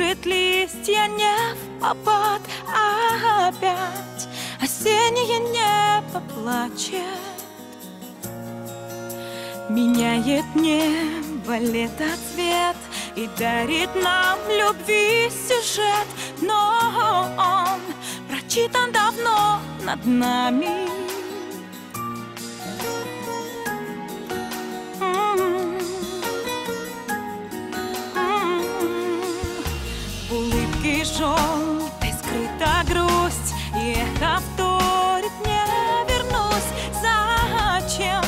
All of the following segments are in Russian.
кружит листья не в попад А опять осеннее небо плачет. Меняет небо летоцвет И дарит нам любви сюжет Но он прочитан давно над нами И эхо вторит не вернусь. Зачем?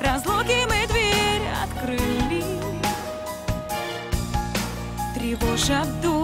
Разлуки мы дверь открыли. Тревожа душу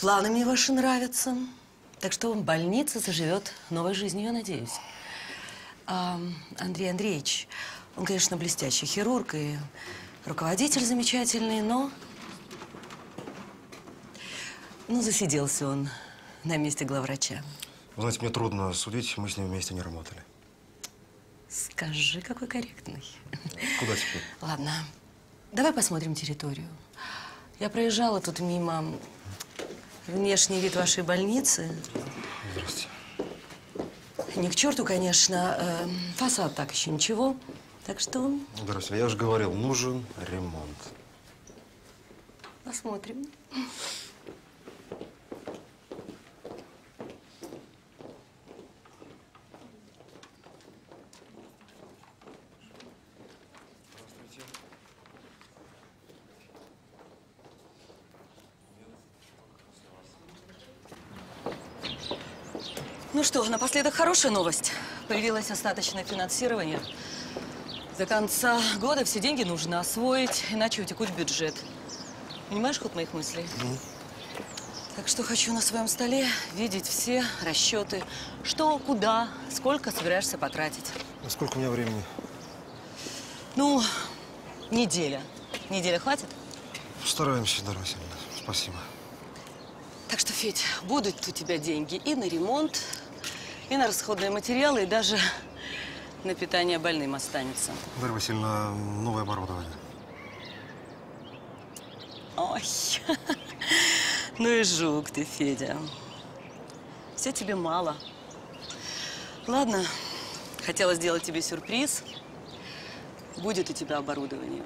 Планами ваши нравятся. Так что больница заживет новой жизнью, я надеюсь. А, Андрей Андреевич, он, конечно, блестящий хирург и руководитель замечательный, но... Ну, засиделся он на месте главврача. Вы знаете, мне трудно судить, мы с ним вместе не работали. Скажи, какой корректный. Куда теперь? Ладно, давай посмотрим территорию. Я проезжала тут мимо внешний вид вашей больницы. Здравствуйте. Не к черту, конечно, э, фасад так еще ничего. Так что Здравствуйте. Я же говорил, нужен ремонт. посмотрим. Что, напоследок хорошая новость. Появилось остаточное финансирование. До конца года все деньги нужно освоить, иначе утекут в бюджет. Понимаешь ход моих мыслей? Так что хочу на своем столе видеть все расчеты. Что, куда, сколько собираешься потратить. А сколько у меня времени? Ну, неделя. Неделя хватит? Стараемся, Дарья. Спасибо. Так что, Федь, будут у тебя деньги и на ремонт, и на расходные материалы, и даже на питание больным останется. Дарья Васильевна, новое оборудование. Ой, ну и жук ты, Федя. Все тебе мало. Ладно, хотела сделать тебе сюрприз. Будет у тебя оборудование.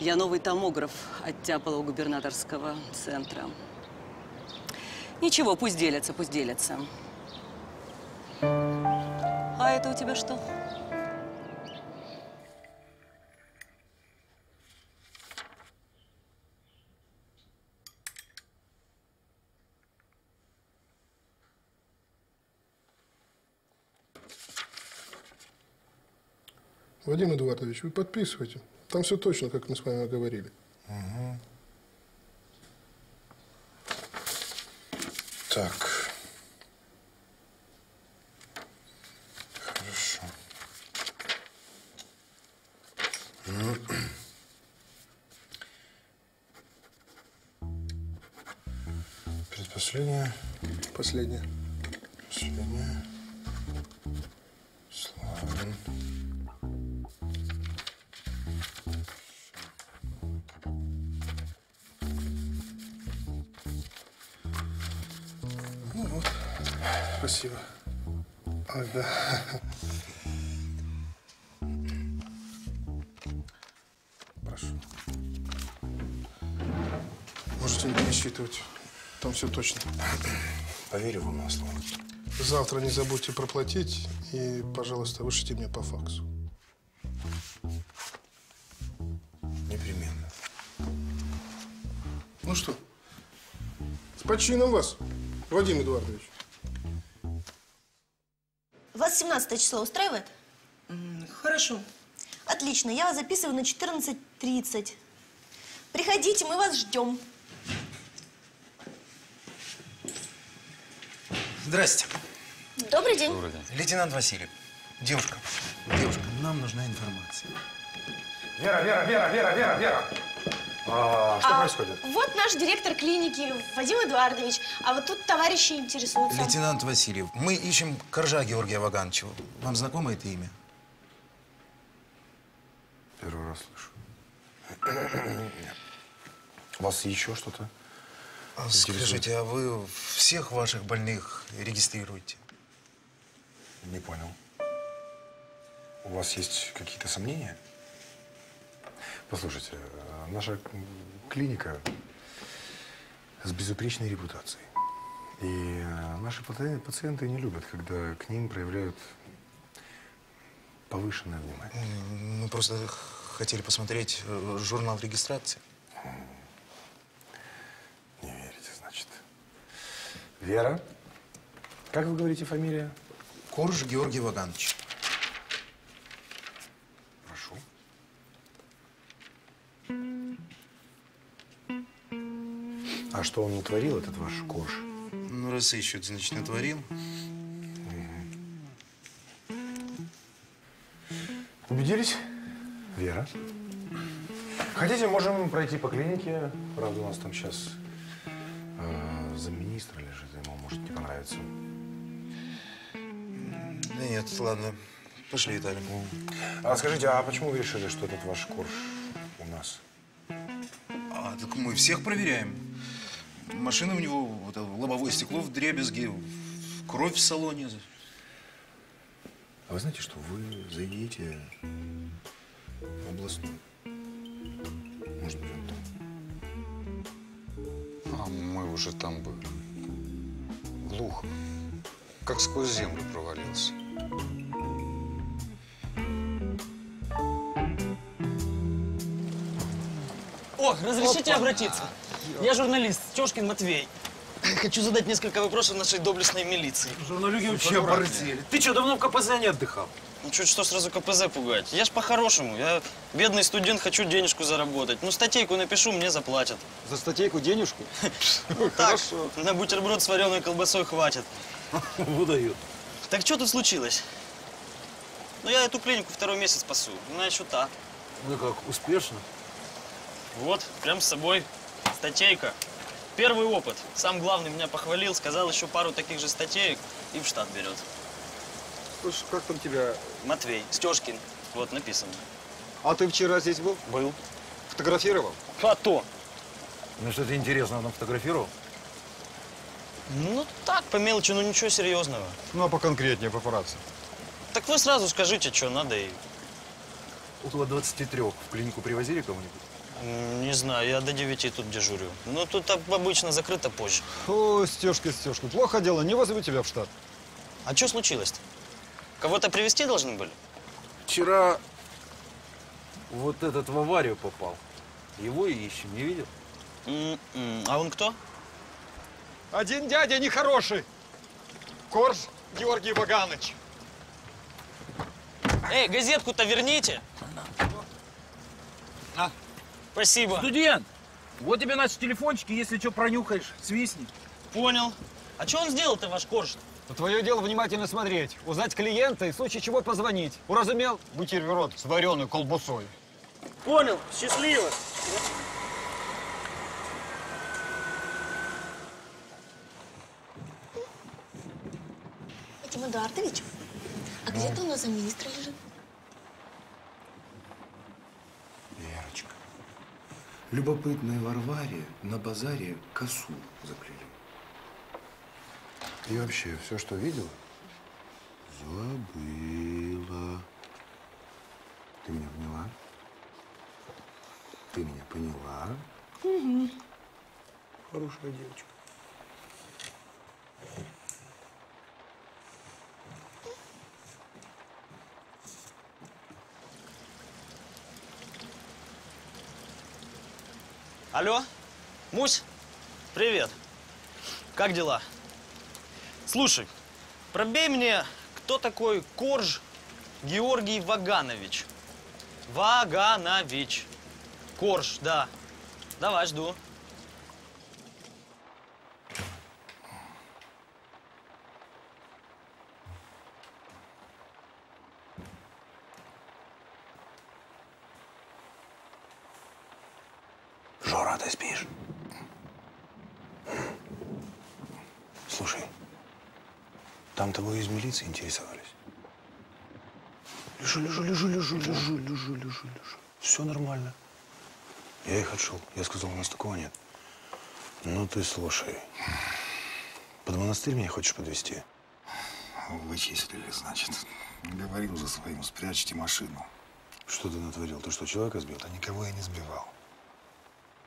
Я новый томограф оттяпала у губернаторского центра. Ничего, пусть делятся, пусть делятся. А это у тебя что? Вадим Эдуардович, вы подписывайте. Там все точно, как мы с вами говорили. Так. Последнее. Последнее. Последнее. Славин. Ну вот. Спасибо. Ах, Пересчитывать. Там все точно. Поверю вам на слово. Завтра не забудьте проплатить и, пожалуйста, вышлите мне по факсу. Непременно. Ну что, с почином вас, Вадим Эдуардович. Вас 17 число устраивает? Хорошо. Отлично, я вас записываю на 14.30. Приходите, мы вас ждем. Здрасте. Добрый день. Лейтенант Васильев. Девушка. Девушка, нам нужна информация. Вера, Вера, Вера, Вера, Вера, Вера. А, что происходит? Вот наш директор клиники Вадим Эдуардович. А вот тут товарищи интересуются. Лейтенант Васильев, мы ищем Коржа Георгия Вагановича. Вам знакомо это имя? Первый раз слышу. У вас еще что-то? А Скажите, а вы всех ваших больных регистрируете? Не понял. У вас есть какие-то сомнения? Послушайте, наша клиника с безупречной репутацией. И наши пациенты не любят, когда к ним проявляют повышенное внимание. Мы просто хотели посмотреть э, журнал регистрации. Не верите, значит. Вера? Как вы говорите фамилия? Корж Георгий Ваганович. Прошу. А что он натворил, этот ваш Корж? Ну, раз ищут, значит, натворил. Убедились? Вера? Хотите, можем пройти по клинике. Правда, у нас там сейчас э, замминистра Да нет, ладно. Пошли, Виталий. А скажите, а почему вы решили, что этот ваш Корж у нас? А, так мы всех проверяем. Машина у него, вот, лобовое стекло в дребезге, кровь в салоне. А вы знаете, что вы зайдите в областную? Может быть, он там. А мы уже там были. Глухо. Как сквозь землю провалился. О, разрешите обратиться? Я журналист Тёшкин Матвей. Хочу задать несколько вопросов нашей доблестной милиции. Журналюги вообще оборзели. Ты что, давно в КПЗ не отдыхал? Ну чуть что сразу КПЗ пугать. Я ж по-хорошему. Я бедный студент, хочу денежку заработать. Ну статейку напишу, мне заплатят. За статейку денежку? Так, на бутерброд с вареной колбасой хватит. Выдают. Так что тут случилось? Ну я эту клинику второй месяц пасу. Ну еще так. Ну как, успешно? Вот, прям с собой. Статейка. Первый опыт. Сам главный меня похвалил, сказал еще пару таких же статеек и в штат берет. Слушай, как там тебя? Матвей, Стешкин. Вот, написано. А ты вчера здесь был? Был. Фотографировал? А то. Ну что-то интересное он фотографировал? Ну так, по мелочи, ну ничего серьезного. Ну, а поконкретнее, папарацци. Так вы сразу скажите, что надо и... Около 23 в клинику привозили кого-нибудь? Не знаю, я до 9 тут дежурю. Ну тут об- обычно закрыто позже. О, Стешка, Стешка, плохо дело, не вызову тебя в штат. А что случилось-то? Кого-то привезти должны были? Вчера вот этот в аварию попал. Его и ищем, не видел? М-м. А он кто? Один дядя нехороший. Корж Георгий Ваганович. Эй, газетку-то верните. А. Спасибо. Студент! Вот тебе наш телефончик, и если что пронюхаешь, свистни. Понял. А что он сделал-то, ваш корж? То но твое дело внимательно смотреть, узнать клиента и в случае чего позвонить. Уразумел? Бутерброд с вареной колбасой. Понял. Счастливо. Вадим Эдуардович, а где ну? у нас замминистра лежит? Верочка. Любопытная Варваре на базаре косу заплели. И вообще, все, что видела, забыла. Ты меня поняла? Ты меня поняла? Угу. Хорошая девочка. Алло, Мусь, привет. Как дела? Слушай, пробей мне, кто такой Корж Георгий Ваганович. Ваганович. Корж, да. Давай, жду. Жора, ты спишь? Слушай, там тобой из милиции интересовались. Лежу, лежу, лежу, лежу, лежу, лежу, лежу, лежу. Все нормально. Я их отшел. Я сказал, у нас такого нет. Ну ты слушай. Под монастырь меня хочешь подвести? Вычислили, значит. Говорил за своим, спрячьте машину. Что ты натворил? Ты что, человека сбил? Да никого я не сбивал.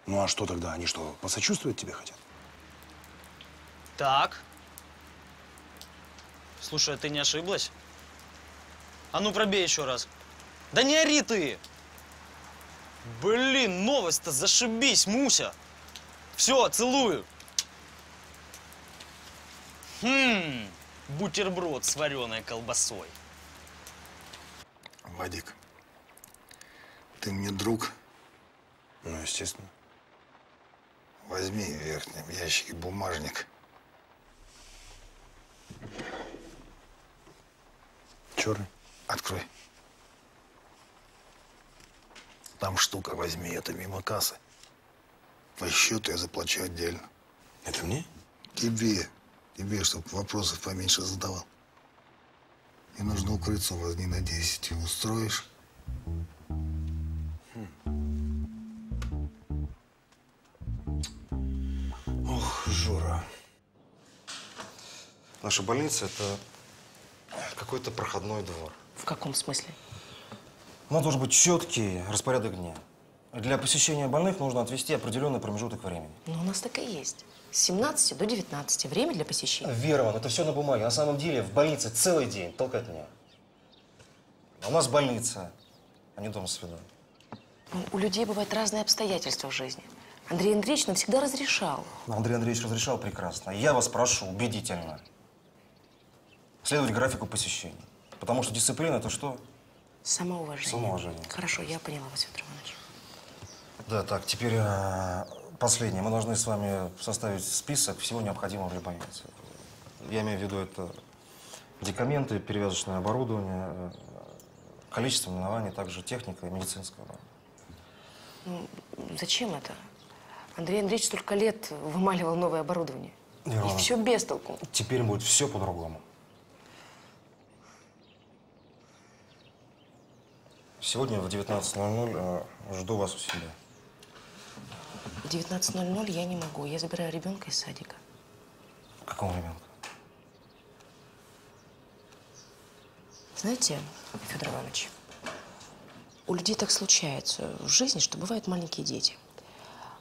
Ну а что тогда? Они что, посочувствовать тебе хотят? Так. Слушай, а ты не ошиблась? А ну пробей еще раз. Да не ори ты! Блин, новость-то зашибись, Муся! Все, целую! Хм, бутерброд с вареной колбасой. Вадик, ты мне друг. Ну, естественно. Возьми в верхнем ящике бумажник. Черный? Открой. Там штука возьми, это мимо кассы. По счету я заплачу отдельно. Это мне? Тебе. Тебе, чтобы вопросов поменьше задавал. И нужно укрыться у вас дней на 10. Устроишь? Ох, Жора. Наша больница – это какой-то проходной двор. В каком смысле? У нас должен быть четкий распорядок дня. Для посещения больных нужно отвести определенный промежуток времени. Ну, у нас так и есть. С 17 до 19. Время для посещения. Вера, это все на бумаге. На самом деле в больнице целый день толкотня. А у нас больница, а не дом свиданий. Ну, у людей бывают разные обстоятельства в жизни. Андрей Андреевич нам всегда разрешал. Андрей Андреевич разрешал прекрасно. Я вас прошу убедительно следовать графику посещений. Потому что дисциплина – это что? Самоуважение. Самоуважение. Хорошо, я поняла вас, Федор Иванович. Да, так, теперь э, последнее. Мы должны с вами составить список всего необходимого для больницы. Я имею в виду это медикаменты, перевязочное оборудование, э, количество именований, также техника и медицинская. да. Ну, зачем это? Андрей Андреевич столько лет вымаливал новое оборудование. Ивановна, И все без толку. Теперь будет все по-другому. Сегодня в 19.00 э, жду вас у себя. В 19.00 я не могу. Я забираю ребенка из садика. Какого ребенка? Знаете, Федор Иванович, у людей так случается в жизни, что бывают маленькие дети.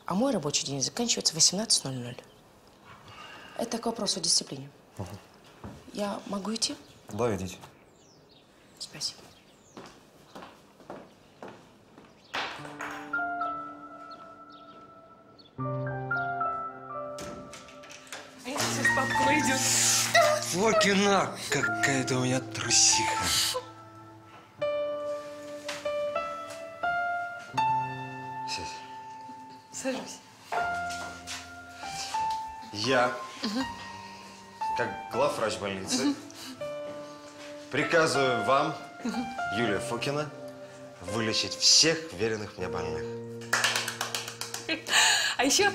А мой рабочий день заканчивается в 18.00. Это к вопросу о дисциплине. Я могу идти? Да, идите. Спасибо. Фокина, какая-то у меня трусиха. Сядь. Сажусь. Я, как главврач больницы, приказываю вам, Юлия Фокина, вылечить всех веренных мне больных. А еще,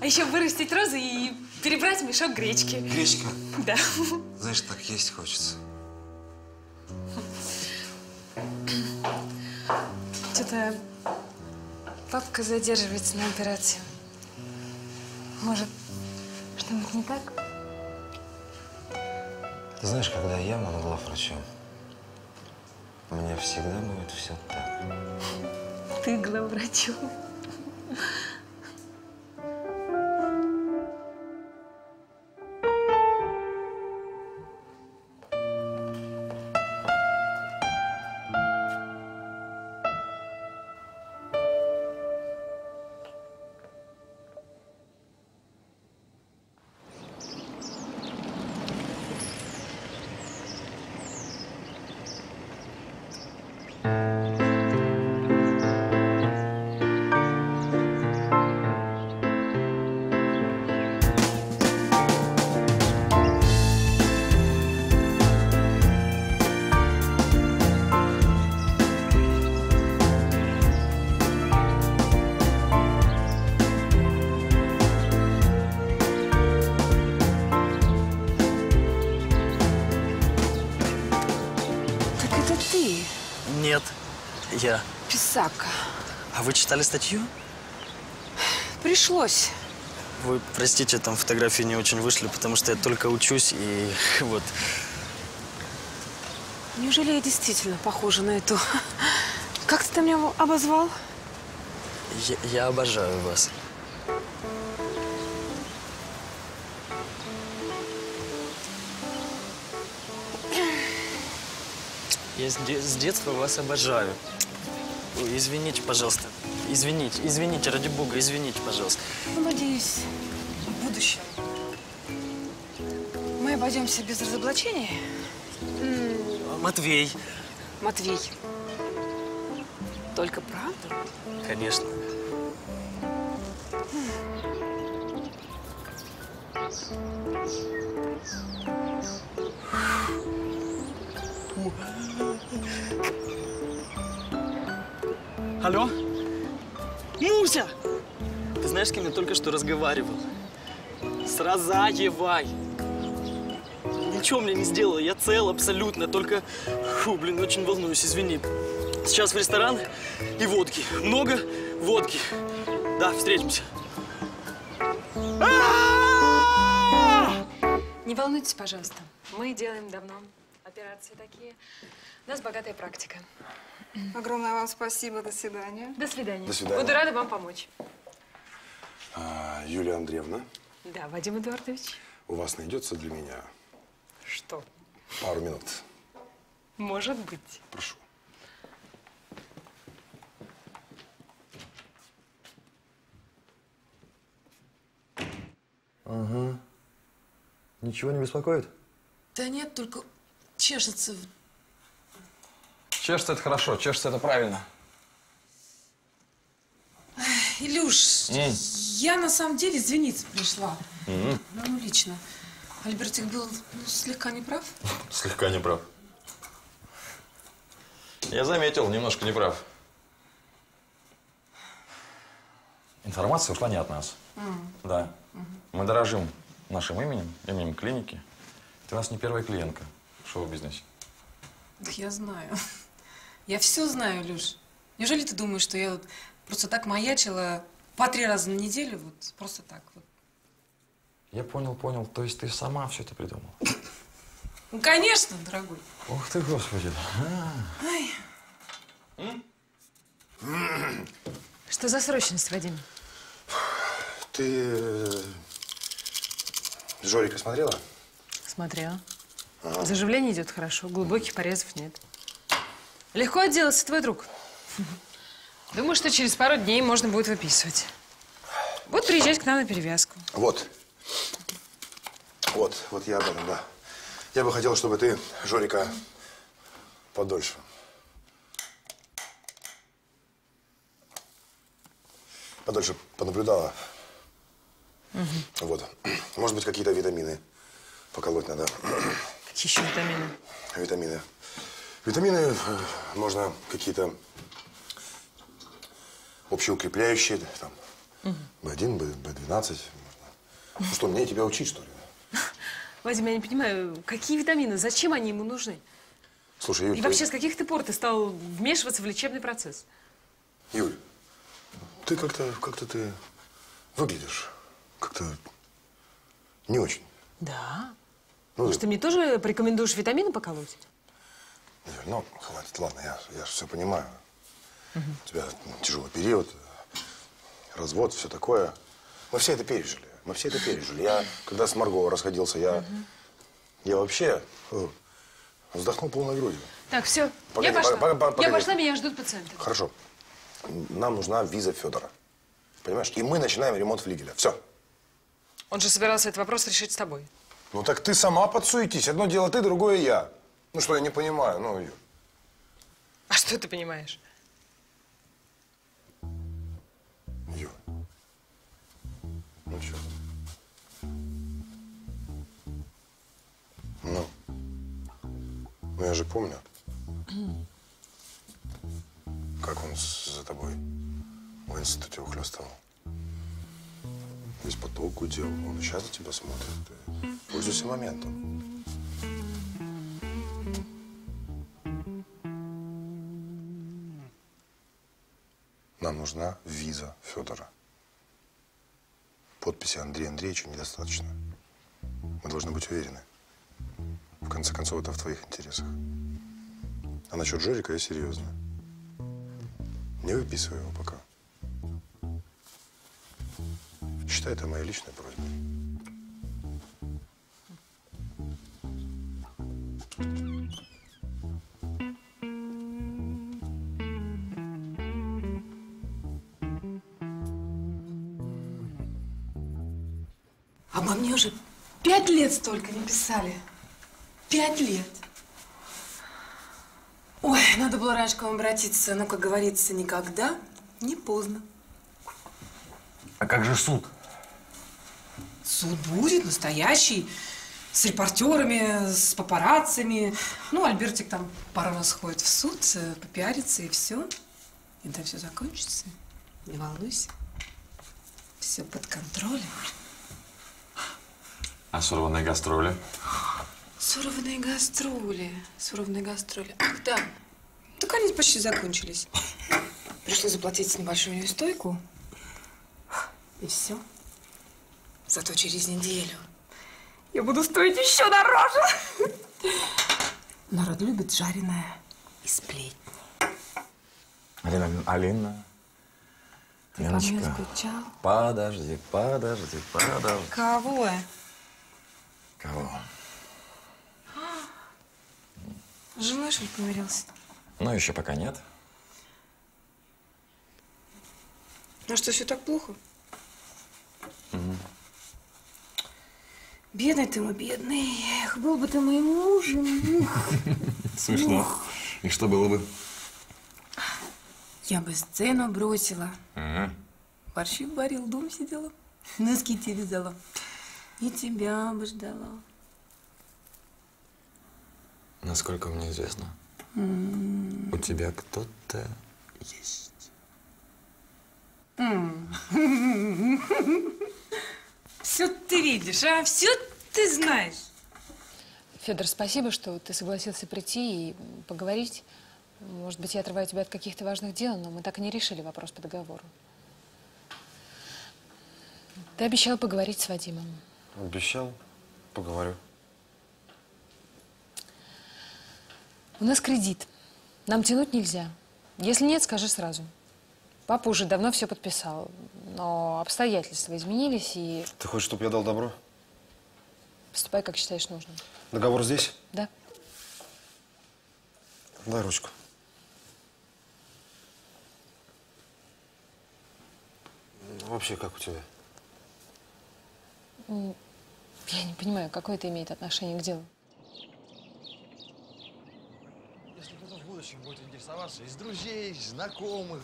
а еще вырастить розы и перебрать мешок гречки. Гречка? Да. Знаешь, так есть хочется. Что-то папка задерживается на операции. Может, что-нибудь не так? Ты знаешь, когда я была врачом, у меня всегда будет все так. Ты главврачом. Вы читали статью? Пришлось. Вы, простите, там фотографии не очень вышли, потому что я только учусь и вот. Неужели я действительно похожа на эту? Как ты там меня обозвал? Я, я обожаю вас. Я с, де- с детства вас обожаю. Ой, извините, пожалуйста. Извините, извините, ради бога, извините, пожалуйста. Ну, надеюсь, в будущем мы обойдемся без разоблачений. Матвей. Матвей. Только правду? Конечно. Алло? С кем я только что разговаривал? С Розаевой. Ничего мне не сделала, я цел абсолютно, только, фу, блин, очень волнуюсь, извини. Сейчас в ресторан и водки. Много водки. Да, встретимся. Не волнуйтесь, пожалуйста. Мы делаем давно операции такие. У нас богатая практика. Огромное вам спасибо. До свидания. До свидания. До свидания. Буду рада вам помочь. А, Юлия Андреевна, Да, Вадим Эдуардович. у вас найдется для меня Что? пару минут? Может быть. Прошу. Ага. Ничего не беспокоит? Да нет, только чешется. Чешется это хорошо, чешется это правильно. Илюш, М. я на самом деле извиниться пришла. М. Ну, лично. Альбертик был ну, слегка неправ. Слегка не прав. Я заметил, немножко не прав. Информация ушла не от нас. М. Да. Мы дорожим нашим именем, именем клиники. Ты у нас не первая клиентка в шоу-бизнесе. Я знаю. Я все знаю, Илюш. Неужели ты думаешь, что я вот просто так маячила по три раза на неделю, вот просто так вот? Я понял, понял. То есть ты сама все это придумала? Ну, конечно, дорогой. Ух ты, господи. Что за срочность, Вадим? Ты э, Жорика смотрела? Смотрела. Ага. Заживление идет хорошо, глубоких порезов нет. Легко отделаться, твой друг. Думаю, что через пару дней можно будет выписывать. Вот приезжать к нам на перевязку. Вот. Вот, вот я об этом, да. Я бы хотел, чтобы ты Жорика подольше. Подольше понаблюдала. Вот. Может быть, какие-то витамины поколоть надо. Какие еще витамины? Витамины. Витамины э, можно какие-то общеукрепляющие, там, Мгм. B1, B, B12. Ну что, мне тебя учить, что ли? Вадим, я не понимаю, какие витамины, зачем они ему нужны? Слушай, Юль, И ты- вообще, с каких ты пор ты стал вмешиваться в лечебный процесс? Юль, ты как-то, как-то ты выглядишь как-то не очень. Да. Ну, Может, ты мне тоже порекомендуешь витамины поколоть? Юль, ну, хватит, ладно, я, я же все понимаю. У тебя ну, тяжелый период, развод, все такое. Мы все это пережили. Мы все это пережили. Я, когда с Марго расходился, я, я вообще вздохнул полной грудью. Так, все, Погоди, я пошла. погоди, погоди. Я пошла, меня ждут пациенты. Хорошо. Нам нужна виза Федора. Понимаешь? И мы начинаем ремонт флигеля. Все. Он же собирался этот вопрос решить с тобой. Ну так ты сама подсуетись. Одно дело ты, другое я. Ну что, я не понимаю. Ну. А что ты понимаешь? Ну что? Ну. Ну я же помню, как он за тобой в институте ухлёстывал. Весь поток удел. Он сейчас за тебя смотрит. Пользуйся моментом. Нам нужна виза Федора. Подписи Андрея Андреевича недостаточно. Мы должны быть уверены. В конце концов, это в твоих интересах. А насчет Жорика я серьезно. Не выписывай его пока. Считай это моей личной просьбой. Лет столько не писали. Пять лет. Ой, надо было раньше к вам обратиться, но, как говорится, никогда не поздно. А как же суд? Суд будет настоящий, с репортерами, с папараццами. Ну, Альбертик там пару раз ходит в суд, э, попиарится и все. И там все закончится. Не волнуйся. Все под контролем. А сорванные гастроли? Сорванные гастроли. Сорванные гастроли. Ах, да. Так они почти закончились. Пришлось заплатить небольшую неустойку. И все. Зато через неделю я буду стоить еще дороже. Народ любит жареное и сплетни. Алина, Алина. Ты Леночка, скучал? подожди, подожди, подожди. Кого? Кого? С женой, что ли, помирился? Ну, еще пока нет. Ну что, все так плохо? Мгм. Бедный ты мой, бедный. Эх, был бы ты моим мужем. Смешно. И что было бы? Я бы сцену бросила. Борщи варил, дом сидела, носки тебе вязала. И тебя бы ждала. Насколько мне известно, М. у тебя кто-то есть. Все ты видишь, а? Все ты знаешь. Федор, спасибо, что ты согласился прийти и поговорить. Может быть, я отрываю тебя от каких-то важных дел, но мы так и не решили вопрос по договору. Ты обещал поговорить с Вадимом. Обещал. Поговорю. У нас кредит. Нам тянуть нельзя. Если нет, скажи сразу. Папа уже давно все подписал, но обстоятельства изменились, и Ты хочешь, чтобы я дал добро? поступай, как считаешь нужным. Договор здесь? Да. Дай ручку. Вообще, как у тебя? М, Я не понимаю, какое это имеет отношение к делу. Если кто-то в будущем будет интересоваться из друзей, знакомых,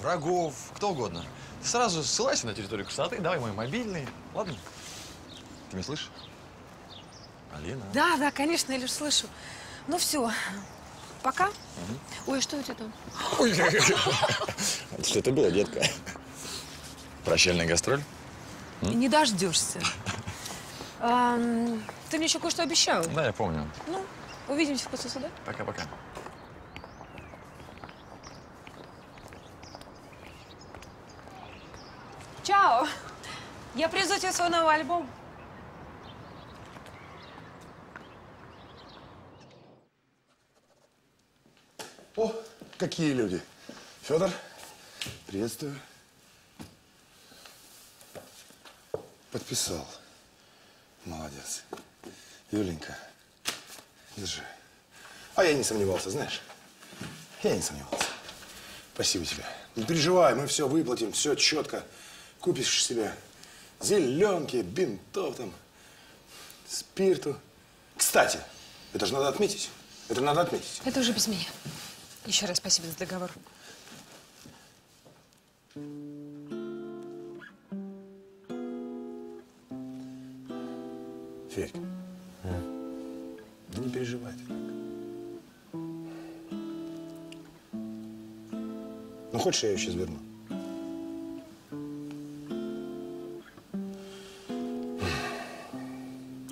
врагов, кто угодно, ты сразу ссылайся на территорию красоты, давай мой мобильный, ладно? Ты меня слышишь? Алина? Да, да, конечно, Илюш, слышу. Ну все, пока. Ой, а что у тебя там? Что это было, детка? Прощальная гастроль? И не дождешься. Ам, ты мне еще кое-что обещал. Да, я помню. Ну, увидимся после суда. Пока-пока. Чао! Я привезу тебе свой новый альбом. О, какие люди. Федор, приветствую. Подписал. Молодец. Юленька, держи. А я не сомневался, знаешь? Я не сомневался. Спасибо тебе. Не переживай, мы все выплатим, все четко. Купишь себе зеленки, бинтов там, спирту. Кстати, это же надо отметить. Это надо отметить. Это уже без меня. Еще раз спасибо за договор. Федька, да не переживай ты так. Ну, хочешь, я ее сейчас верну?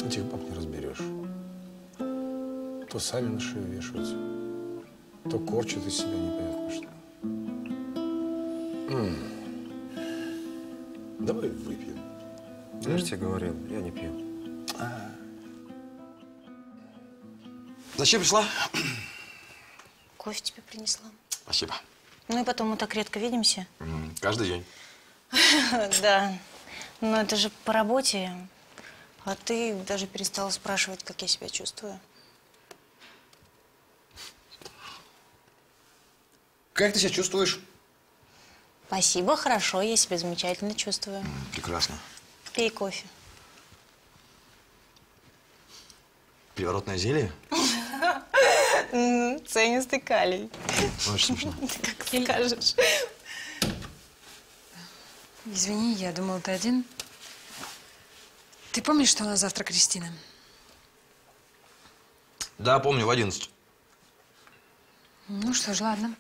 Этих баб не разберешь. То сами на шею вешаются, то корчат из себя непонятно что. Давай выпьем. Я тебе говорил, я не пью. Зачем пришла? Кофе тебе принесла. Спасибо. Ну и потом мы так редко видимся. Каждый день. Да. Но это же по работе. А ты даже перестала спрашивать, как я себя чувствую. Как ты себя чувствуешь? Спасибо, хорошо, я себя замечательно чувствую. Прекрасно. Пей кофе. Приворотное зелье? Ценистый калий. Очень смешно. Как скажешь. Извини, я думала, ты один. Ты помнишь, что у нас завтра Кристина? Да, помню, в 11. Ну что ж, ладно.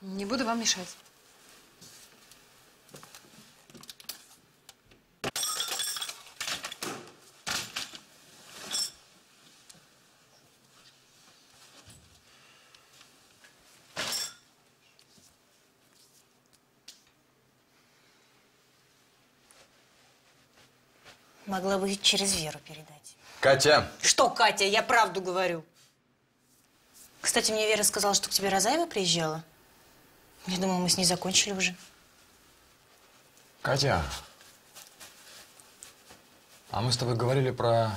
Не буду вам мешать. Могла бы через Веру передать. Катя! Что, Катя, я правду говорю. Кстати, мне Вера сказала, что к тебе Розаева приезжала. Я думала, мы с ней закончили уже. Катя, а мы с тобой говорили про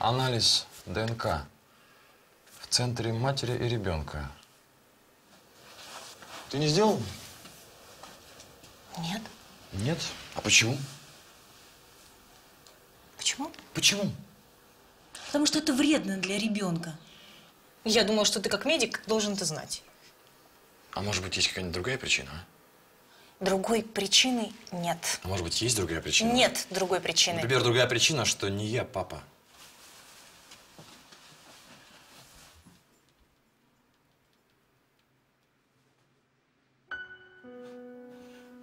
анализ ДНК в центре матери и ребенка. Ты не сделал? Нет. Нет? А почему? Почему? Почему? Потому что это вредно для ребенка. Я думала, что ты как медик должен это знать. А может быть, есть какая-нибудь другая причина? а? Другой причины нет. А может быть, есть другая причина? Нет другой причины. Например, другая причина, что не я папа.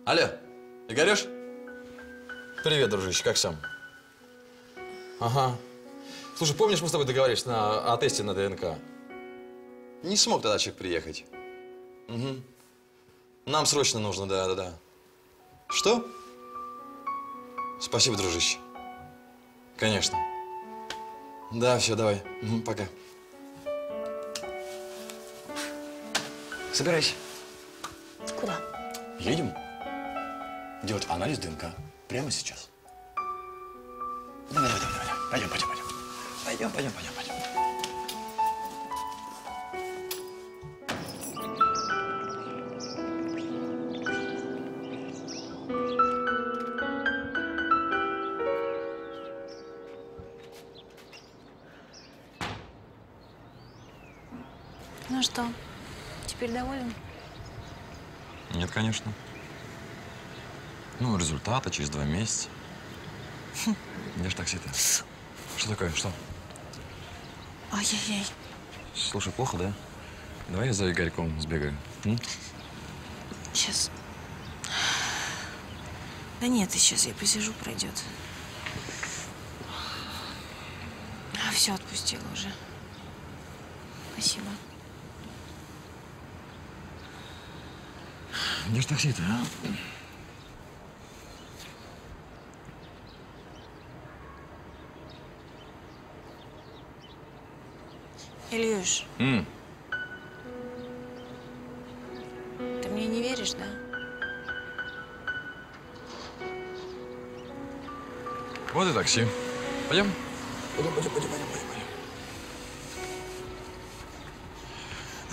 Алло, Игореш? Привет, дружище, как сам? Ага. Слушай, помнишь, мы с тобой договорились на, о тесте на ДНК? Не смог тогда человек приехать. Угу. Нам срочно нужно, да-да-да. Что? Спасибо, дружище. Конечно. Да, все, давай. Мгм, пока. Собирайся. Куда? Едем делать анализ ДНК прямо сейчас. Давай, давай, давай, давай. Пойдем, пойдем, пойдем. Пойдем, пойдем, пойдем, пойдем. Ну что, теперь доволен? Нет, конечно. Ну, результаты через два месяца. Где ж такси-то? Что такое? Что? Ай-яй-яй. Слушай, плохо, да? Давай я за Игорьком сбегаю. М? Сейчас. Да нет, сейчас я посижу, пройдет. Все, отпустила уже. Спасибо. Где ж такси-то, а? Ильюш, М, ты мне не веришь, да? Вот и такси. Пойдем? Пойдем, пойдем, пойдем, пойдем, пойдем.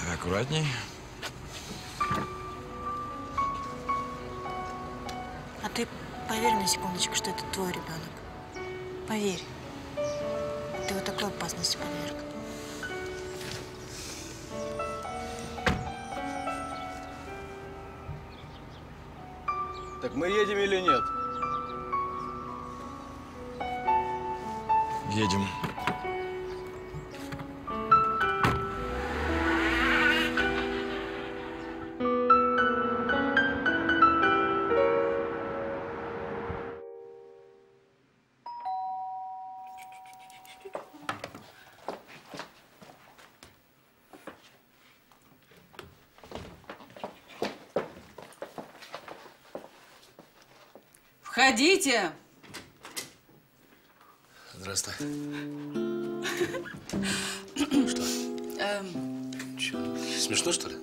Давай аккуратней. А ты поверь на секундочку, что это твой ребенок. Поверь. Ты вот такой опасности подверг. Так мы едем или нет? Едем. Входите. Здравствуй. Эм, Чё, смешно, что ли?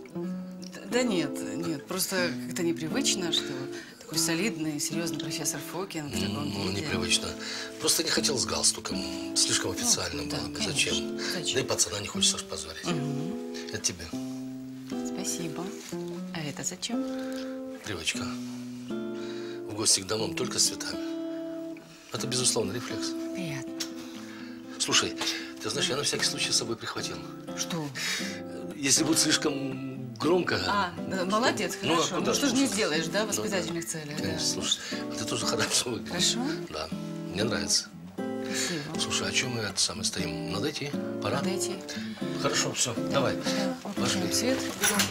да нет, нет, просто как-то непривычно, что такой солидный, серьезный профессор Фокин в таком Ну, виде. непривычно. Просто не хотел с галстуком. Слишком официально да, было конечно. Зачем? Зачем? Да и пацана не хочется ж позорить. Это тебе. Спасибо. А это зачем? Привычка. Гости к домам только с цветами. Это, безусловно, рефлекс. Приятно. Слушай, ты знаешь, я на всякий случай с собой прихватил. Что? Если будет слишком громко... А, да, молодец, Ну, а хорошо. Ну, куда что ж же не сделаешь, да, в Ну, воспитательных целях? да. Конечно, слушай, а ты тоже хорошо выглядишь. Хорошо? Да, мне нравится. Спасибо. Слушай, а чем мы это самое стоим? Надо идти? Пора? Надо идти. Хорошо, все, давай. Пошли. Свет.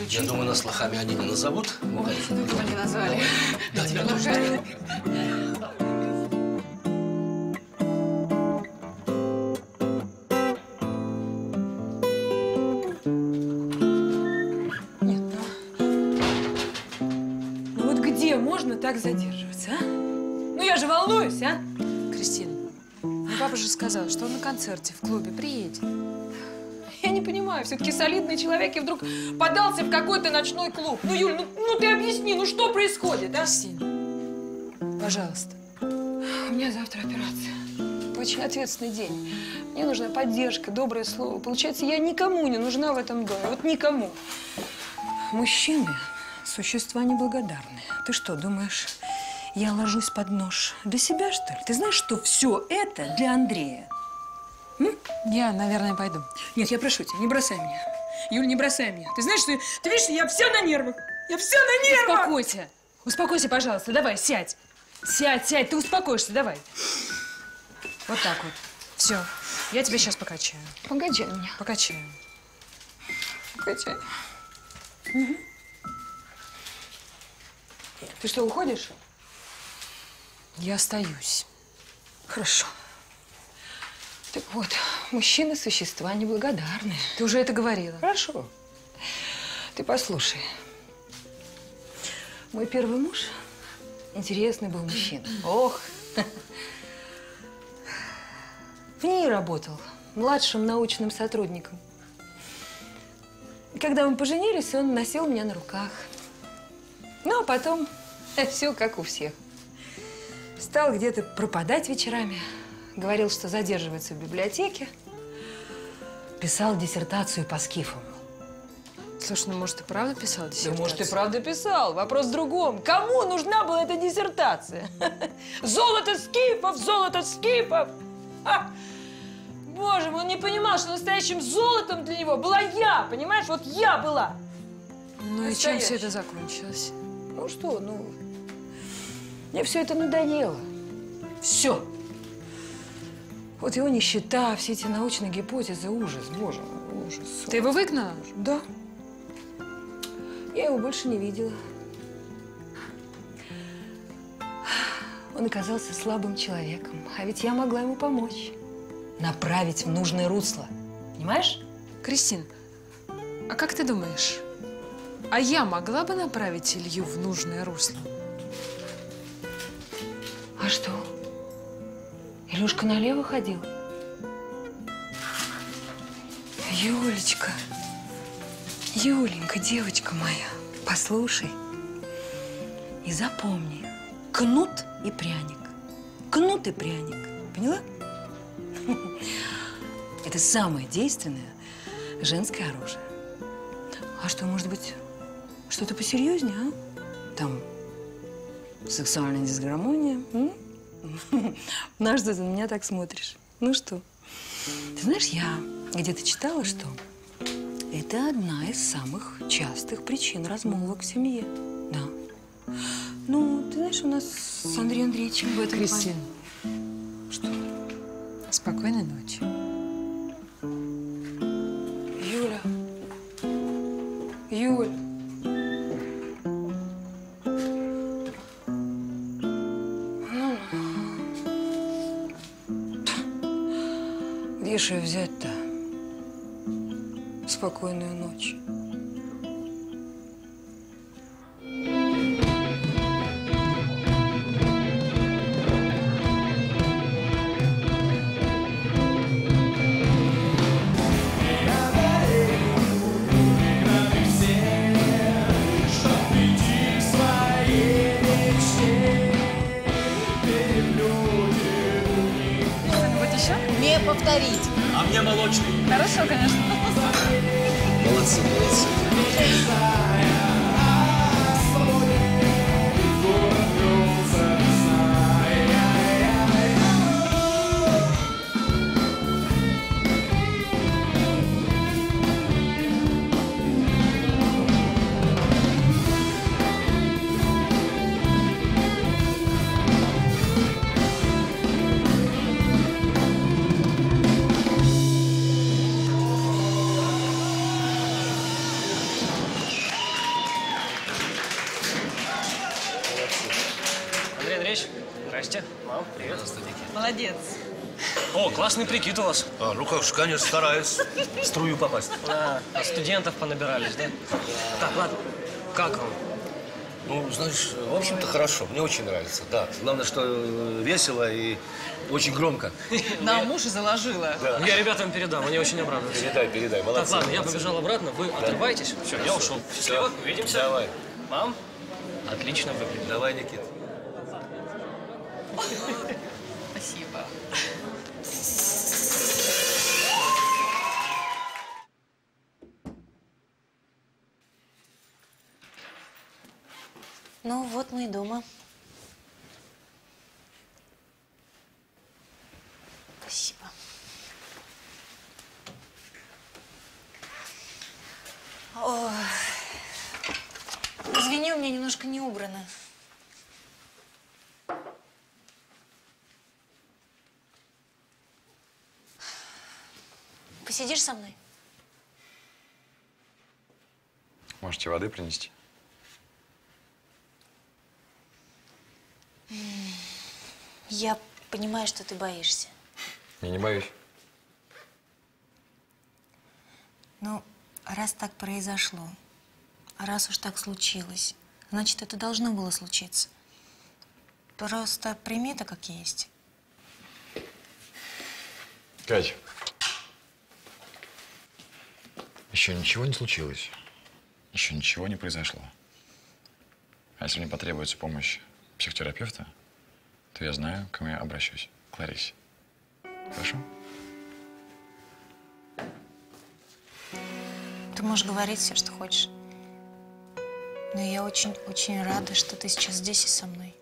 Я думаю, нас лохами они не назовут. Ой, ну не назвали. Да, Тебя тоже. Ну вот где можно так задерживаться, а? Ну я же волнуюсь, а? Кристина, ну папа же сказал, что он на концерте в клубе приедет. Я не понимаю, все-таки солидный человек и вдруг подался в какой-то ночной клуб. Ну, Юль, ну, ну ты объясни, ну что происходит, а? Кристина, пожалуйста. У меня завтра операция. Очень ответственный день. Мне нужна поддержка, доброе слово. Получается, я никому не нужна в этом доме. Вот никому. Мужчины – существа неблагодарные. Ты что, думаешь, я ложусь под нож для себя, что ли? Ты знаешь, что все это для Андрея? М? Я, наверное, пойду. Нет, я прошу тебя, не бросай меня. Юль, не бросай меня. Ты знаешь, что ты видишь, я вся на нервах. Я вся на нервах. Успокойся. Успокойся, пожалуйста. Давай, сядь. Сядь, сядь. Ты успокоишься, давай. Вот так вот. Все. Я тебя сейчас покачаю. Покачай меня. Покачаю. Покачай. Мгм. Ты что, уходишь? Я остаюсь. Хорошо. Так вот, мужчины – существа неблагодарные. Ты уже это говорила. Хорошо. Ты послушай. Мой первый муж интересный был мужчина. Ох. В ней работал младшим научным сотрудником. И когда мы поженились, он носил меня на руках. Ну, а потом все как у всех. Стал где-то пропадать вечерами. Говорил, что задерживается в библиотеке. Писал диссертацию по скифам. Слушай, ну может и правда писал диссертацию? Да может и правда писал. Вопрос в другом. Кому нужна была эта диссертация? Золото скифов, золото скифов! Боже мой, он не понимал, что настоящим золотом для него была я, понимаешь? Вот я была. Ну и чем все это закончилось? Ну что, ну, мне все это надоело. Все. Вот его нищета, все эти научные гипотезы, ужас, боже мой, ужас. Ты его выгнала? Да. Я его больше не видела. Он оказался слабым человеком, а ведь я могла ему помочь. Направить в нужное русло. Понимаешь? Кристин, а как ты думаешь, а я могла бы направить Илью в нужное русло? А что? Илюшка налево ходил? Юлечка, Юленька, девочка моя, послушай и запомни, кнут и пряник, кнут и пряник, поняла? Это самое действенное женское оружие. А что, может быть, что-то посерьезнее, а? Там сексуальная дисгармония? м? На что ты на меня так смотришь? Ну что? Ты знаешь, я где-то читала, что это одна из самых частых причин размолвок в семье. Да. Ну, ты знаешь, у нас с Андреем Андреевичем в этом Кристин. плане- Что? Спокойной ночи. Ну, где же ее взять-то? Спокойную ночь. О, классный прикид у вас. А, ну как же, конечно, стараюсь в струю попасть. А, а студентов понабирались, да? Так, ладно. Как вам? Ну, знаешь, в общем-то, хорошо. Мне очень нравится, да. Главное, что э, весело и очень громко. На муж и заложила. Да. Я ребятам передам, они очень обрадуются. Передай, передай, молодцы. Так, ладно, я молодцы. побежал обратно, вы отрываетесь. Все, я ушел. Счастливо, увидимся. Давай. Мам, отлично выглядит. Давай, Никит. Ну, вот мы и дома. Спасибо. Ой. Извини, у меня немножко не убрано. Посидишь со мной? Можете воды принести? Я понимаю, что ты боишься. Я не боюсь. Ну, раз так произошло, раз уж так случилось, значит, это должно было случиться. Просто прими это как есть. Кать. Еще ничего не случилось. Еще ничего не произошло. А если мне потребуется помощь психотерапевта, то я знаю, к кому я обращусь. К Ларисе. Хорошо? Ты можешь говорить все, что хочешь. Но я очень-очень рада, что ты сейчас здесь и со мной.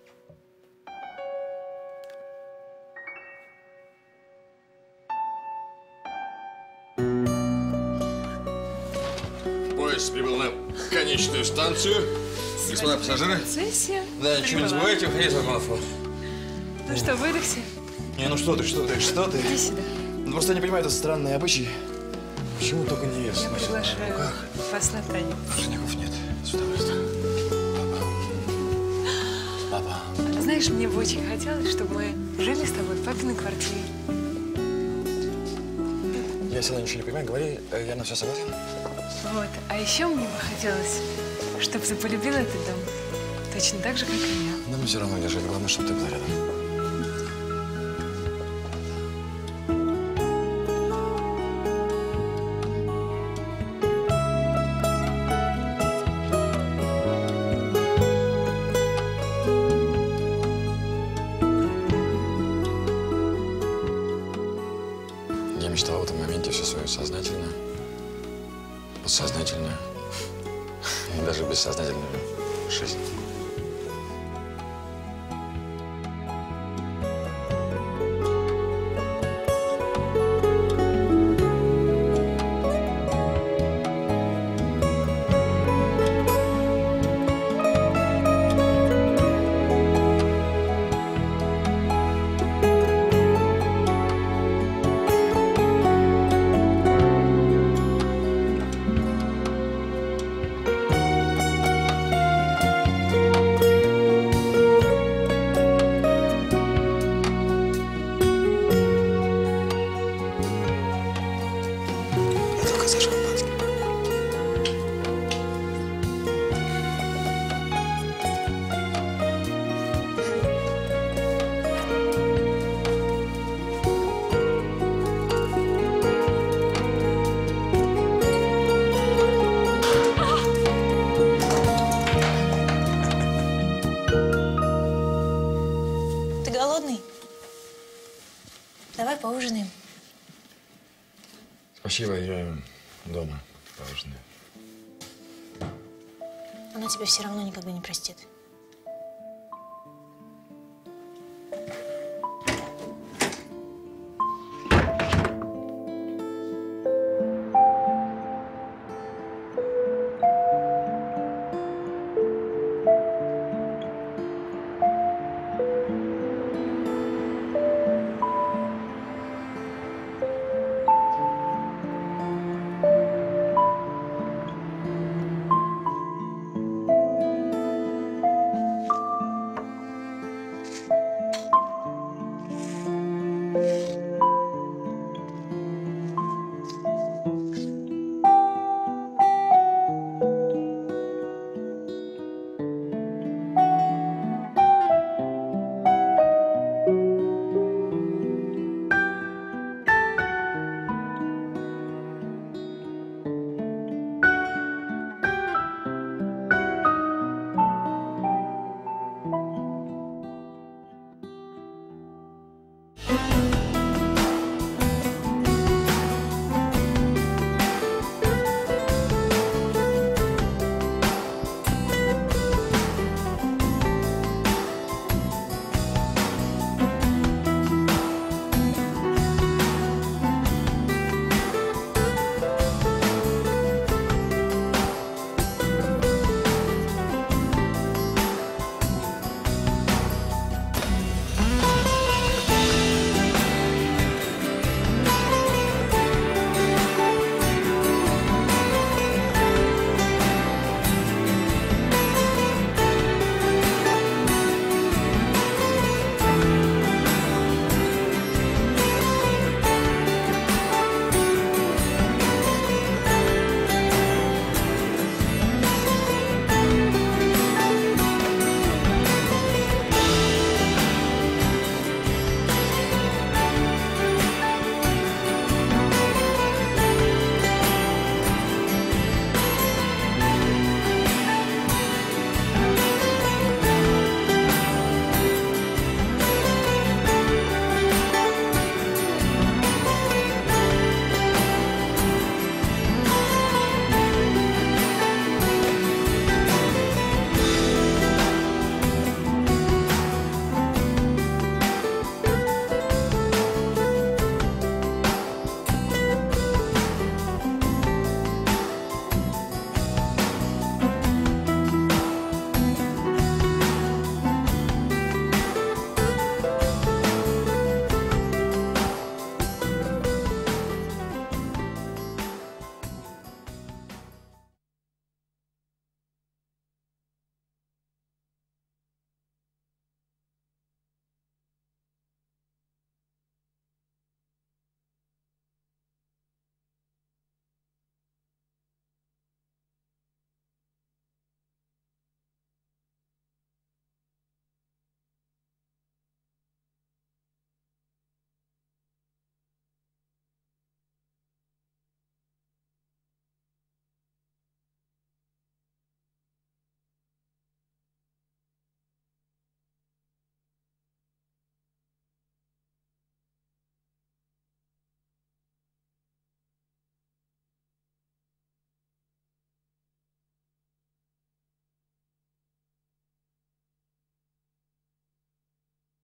Поезд прибыл на конечную станцию. Господа пассажиры. Сессия. Да, ничего не забывайте, уходите за марафон. Ну что, выдохся? Не, ну что ты, что ты, что ты? Иди сюда. Ну, просто я не понимаю, это странный обычай. Почему только не ест? Я приглашаю вас на танец. Женихов нет. С удовольствием. Папа. Папа. знаешь, мне бы очень хотелось, чтобы мы жили с тобой в папиной квартире. Я сильно ничего не понимаю, говори, э, я на все согласен. Вот. А еще мне бы хотелось, чтобы ты полюбил этот дом. Точно так же, как и я. Но мы все равно где жить, главное, чтобы ты была рядом. Спасибо, я дома поужинаю. Она тебя все равно никогда не простит.